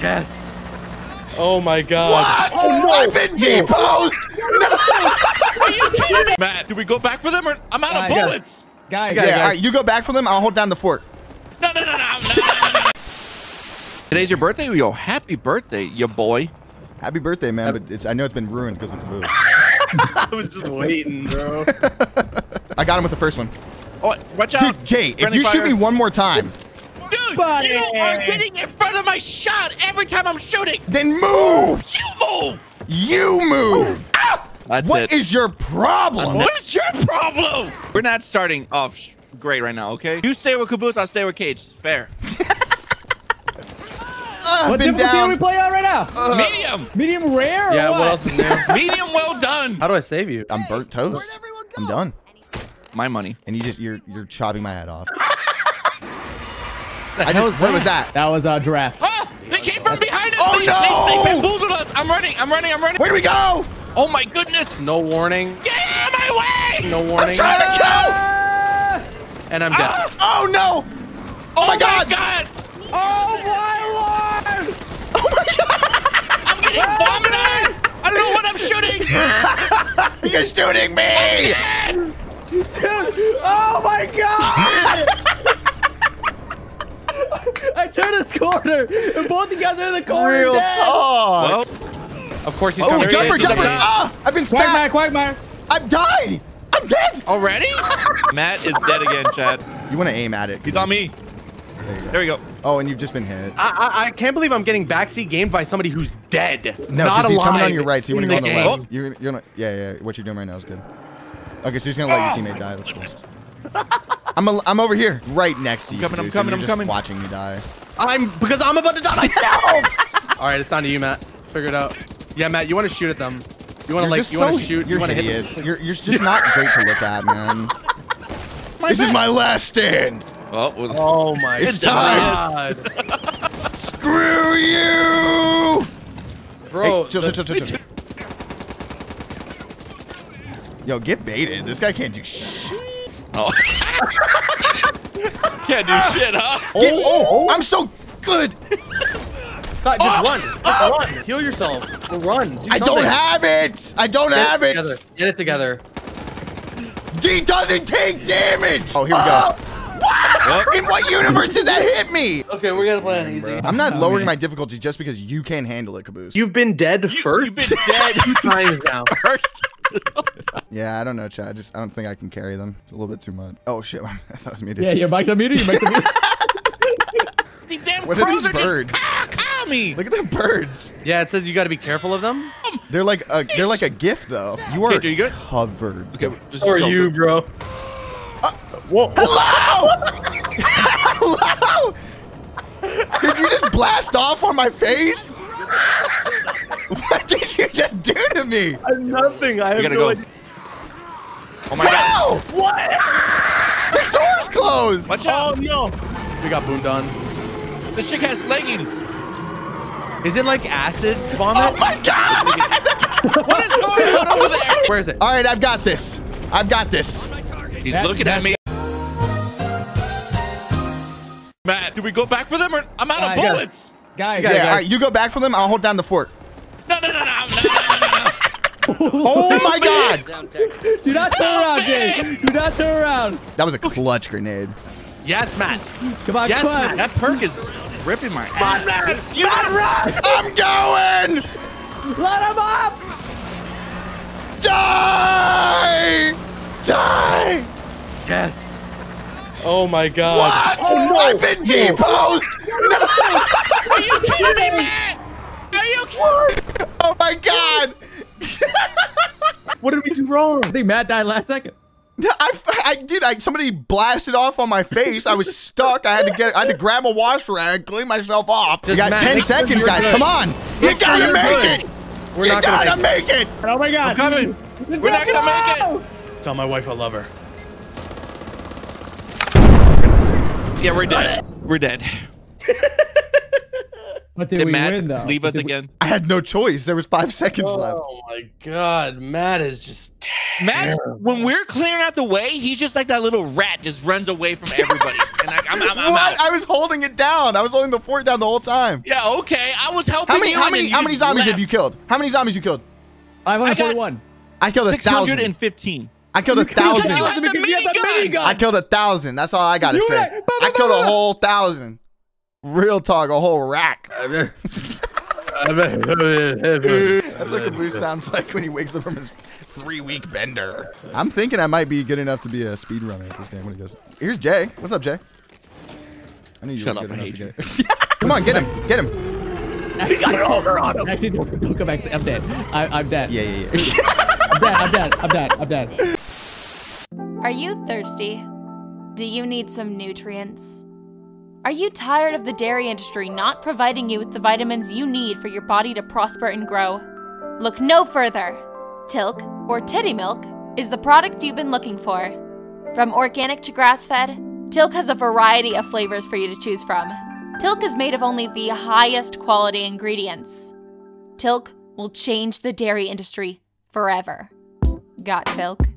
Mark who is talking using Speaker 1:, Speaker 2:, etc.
Speaker 1: Yes. Oh my god.
Speaker 2: What?
Speaker 1: Oh no.
Speaker 2: I've been deposed.
Speaker 3: Are you kidding me? Matt, do we go back for them or I'm out of
Speaker 4: Guys,
Speaker 3: bullets?
Speaker 4: Guys,
Speaker 2: Yeah, all right, you go back for them. I'll hold down the fort.
Speaker 3: No, no, no, no, no, no, no, no. Today's your birthday? Yo, happy birthday, your boy.
Speaker 2: Happy birthday, man! But it's I know it's been ruined because of Caboose.
Speaker 1: I was just waiting, bro.
Speaker 2: I got him with the first one.
Speaker 3: Oh, watch out.
Speaker 2: Dude, Jay, if
Speaker 3: Friendly
Speaker 2: you shoot me one more time,
Speaker 3: Dude, you are getting in front of my shot every time I'm shooting.
Speaker 2: then move.
Speaker 3: You move.
Speaker 2: You move.
Speaker 3: That's
Speaker 2: What is your problem?
Speaker 3: What is your problem? We're not starting off great right now, okay? You stay with Caboose, I'll stay with Cage. Fair.
Speaker 2: Uh,
Speaker 4: What
Speaker 2: been
Speaker 4: difficulty are we playing on right now?
Speaker 2: Uh,
Speaker 3: Medium.
Speaker 4: Medium rare?
Speaker 1: Yeah,
Speaker 4: what?
Speaker 1: what else is new?
Speaker 3: Medium well done.
Speaker 1: How do I save you?
Speaker 2: I'm burnt toast. I'm done.
Speaker 3: My money.
Speaker 2: And you just you're you're chopping my head off.
Speaker 3: The
Speaker 2: I
Speaker 3: hell
Speaker 2: just, what was that?
Speaker 4: That was a giraffe.
Speaker 3: Ah! They came from behind us!
Speaker 2: Oh,
Speaker 3: they,
Speaker 2: no!
Speaker 3: They, they bamboozled us! I'm running! I'm running! I'm running!
Speaker 2: Where do we go?
Speaker 3: Oh my goodness!
Speaker 1: No warning.
Speaker 3: Get out of my way!
Speaker 1: No warning.
Speaker 2: I'm
Speaker 1: warning.
Speaker 2: trying to go.
Speaker 4: Ah!
Speaker 1: And I'm dead.
Speaker 3: Ah!
Speaker 2: Oh no! Oh, my god!
Speaker 3: God!
Speaker 4: Oh my lord! Oh, my God.
Speaker 3: I'm getting vomited! I don't know what I'm shooting!
Speaker 2: You're shooting me!
Speaker 4: Dude, oh my god! I turned this corner, and both you guys are in the corner.
Speaker 2: Real
Speaker 4: dead.
Speaker 2: talk.
Speaker 3: Well,
Speaker 1: Of course he's
Speaker 2: Oh,
Speaker 1: coming.
Speaker 2: jumper,
Speaker 3: He's
Speaker 2: jumper! Ah! I've been
Speaker 4: Quagmire,
Speaker 2: spat!
Speaker 4: Quagmire.
Speaker 2: I'm dying. I'm dead!
Speaker 3: already? Matt is dead again, Chad.
Speaker 2: You want to aim at it.
Speaker 3: He's on me.
Speaker 2: There you go.
Speaker 3: There we go.
Speaker 2: Oh, and you've just been hit.
Speaker 1: I, I, I can't believe I'm getting backseat gamed by somebody who's dead.
Speaker 2: No,
Speaker 1: not
Speaker 2: because he's coming on your right, so you want to go on the
Speaker 1: game.
Speaker 2: left. You're, you're gonna, yeah, yeah. What you're doing right now is good. Okay, so you're just gonna let your teammate die. That's cool. I'm, a, I'm over here, right next to you.
Speaker 3: I'm coming, I'm
Speaker 2: dude, so
Speaker 3: coming, I'm
Speaker 2: just
Speaker 3: coming.
Speaker 2: Watching you die.
Speaker 1: I'm because I'm about to die myself. All right, it's down to you, Matt. Figure it out. Yeah, Matt, you want to shoot at them. You want to like
Speaker 2: just
Speaker 1: you want to shoot.
Speaker 2: You're
Speaker 1: you want to hit them.
Speaker 2: You're, you're just not great to look at, man. this is my last stand.
Speaker 3: Well, well
Speaker 1: Oh my
Speaker 2: It's
Speaker 1: god,
Speaker 2: Screw you!
Speaker 1: bro.
Speaker 2: Hey, chill, chill, chill, chill, chill. Yo, get baited. This guy can't do shit.
Speaker 3: Oh. Can't do shit, huh?
Speaker 2: Get, oh, oh, I'm so good.
Speaker 1: Stop, just
Speaker 2: Oh!
Speaker 1: run. Just
Speaker 2: Oh!
Speaker 1: run. Heal yourself. Or run. Do
Speaker 2: I don't have it. I don't
Speaker 1: Get
Speaker 2: have
Speaker 1: it
Speaker 2: it.
Speaker 1: together. Get it together.
Speaker 2: D doesn't take damage. Oh, here we go. Ah. What? In what universe did that hit me?
Speaker 1: Okay, we're gonna play on easy.
Speaker 2: I'm not lowering my difficulty just because you can't handle it, Caboose.
Speaker 1: You've been dead first.
Speaker 3: You've been dead
Speaker 1: two times now.
Speaker 3: first.
Speaker 2: yeah, I don't know, Chad. I just I don't think I can carry them. It's a little bit too much. Oh shit, I thought it was me. Dude.
Speaker 4: Yeah, your mic's unmuted. Your mic's unmuted.
Speaker 3: These damn
Speaker 2: What are
Speaker 3: crows
Speaker 2: these
Speaker 3: are
Speaker 2: birds?
Speaker 3: just ah, call me.
Speaker 2: Look at the birds.
Speaker 1: Yeah, it says you got to be careful of them.
Speaker 2: They're like a they're like a gift though. You are
Speaker 3: Okay, are you good?
Speaker 2: covered.
Speaker 3: Okay, just
Speaker 1: Or
Speaker 3: go.
Speaker 1: you, bro. Whoa.
Speaker 2: Hello! Hello! Did you just blast off on my face? What did you just do to me?
Speaker 1: Nothing. I
Speaker 3: We
Speaker 1: have
Speaker 3: gotta
Speaker 1: no
Speaker 3: go.
Speaker 1: idea.
Speaker 3: Oh my god.
Speaker 2: No! What? The door's closed.
Speaker 3: Watch out.
Speaker 1: Oh
Speaker 3: out.
Speaker 1: no. We got boomed on.
Speaker 3: This chick has leggings.
Speaker 1: Is it like acid vomit?
Speaker 2: Oh my god!
Speaker 3: What is going on over there?
Speaker 1: Where is it?
Speaker 2: All right, I've got this. I've got this.
Speaker 3: He's
Speaker 4: That-
Speaker 3: looking at me. Matt, do we go back for them or I'm out
Speaker 4: Uh,
Speaker 3: of bullets?
Speaker 4: Guys,
Speaker 2: Yeah, all right, you go back for them. I'll hold down the fort. Oh my god!
Speaker 4: do not turn around, Jay. Do not turn around.
Speaker 2: That was a clutch grenade.
Speaker 1: Yes, Matt.
Speaker 4: Come on,
Speaker 1: Yes,
Speaker 4: come on.
Speaker 1: man.
Speaker 3: That perk is ripping my ass.
Speaker 1: You got run.
Speaker 2: I'm going!
Speaker 4: Let him up.
Speaker 2: Die! Die!
Speaker 1: Yes.
Speaker 4: Oh my god.
Speaker 2: What? Oh, no. I've been deposed!
Speaker 3: Are you kidding me, Matt? Are you kidding?
Speaker 2: Oh my god!
Speaker 1: What did we do wrong?
Speaker 4: I think Matt died last second.
Speaker 2: I, I did. I somebody blasted off on my face. I was stuck. I had to get. I had to grab a wash rag, clean myself off. You got
Speaker 1: Matt,
Speaker 2: ten seconds, guys.
Speaker 1: good.
Speaker 2: Come on. You
Speaker 1: Make
Speaker 2: gotta
Speaker 1: you're
Speaker 2: make
Speaker 1: good.
Speaker 2: it.
Speaker 1: We're
Speaker 2: you
Speaker 1: not gonna
Speaker 2: gotta make it.
Speaker 4: Oh my god.
Speaker 3: I'm coming. We're not gonna make it.
Speaker 1: Tell my wife I love her.
Speaker 3: Yeah, we're dead. We're dead.
Speaker 4: But did,
Speaker 3: Did
Speaker 4: we
Speaker 3: Matt
Speaker 4: win though?
Speaker 3: leave us
Speaker 4: Did we-
Speaker 3: again?
Speaker 2: I had no choice. There was five seconds oh, left.
Speaker 1: Oh my god, Matt is just terrible.
Speaker 3: Matt, when we're clearing out the way, he's just like that little rat, just runs away from everybody. and I, I'm, I'm, I'm
Speaker 2: what?
Speaker 3: out.
Speaker 2: I was holding it down. I was holding the fort down the whole time.
Speaker 3: Yeah, okay. I was helping
Speaker 2: How many? How many? How many
Speaker 3: just
Speaker 2: zombies have you killed? How many zombies you killed? I killed a thousand.
Speaker 3: 615.
Speaker 2: I killed a
Speaker 4: You killed
Speaker 2: thousand.
Speaker 4: a thousand
Speaker 3: had the
Speaker 4: because you had the
Speaker 3: minigun.
Speaker 4: minigun.
Speaker 2: I killed a thousand. That's all I gotta
Speaker 4: You
Speaker 2: say.
Speaker 4: right. Ba, ba,
Speaker 2: I killed a whole thousand. Real talk, a whole rack. That's what Caboose sounds like when he wakes up from his three-week bender. I'm thinking I might be good enough to be a speedrunner at this game when he goes. Here's Jay. What's up, Jay? I knew you
Speaker 3: Shut
Speaker 2: were
Speaker 3: up,
Speaker 2: good
Speaker 3: I
Speaker 2: enough to
Speaker 3: hate
Speaker 2: get it. Come on, get him, get him.
Speaker 4: Actually, don't, don't come back. I'm dead. I, I'm dead.
Speaker 2: Yeah, yeah, yeah.
Speaker 4: I'm dead. I'm dead. I'm dead. I'm dead.
Speaker 5: Are you thirsty? Do you need some nutrients? Are you tired of the dairy industry not providing you with the vitamins you need for your body to prosper and grow? Look no further. Tilk, or titty milk, is the product you've been looking for. From organic to grass fed, Tilk has a variety of flavors for you to choose from. Tilk is made of only the highest quality ingredients. Tilk will change the dairy industry forever. Got Tilk?